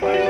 Bye.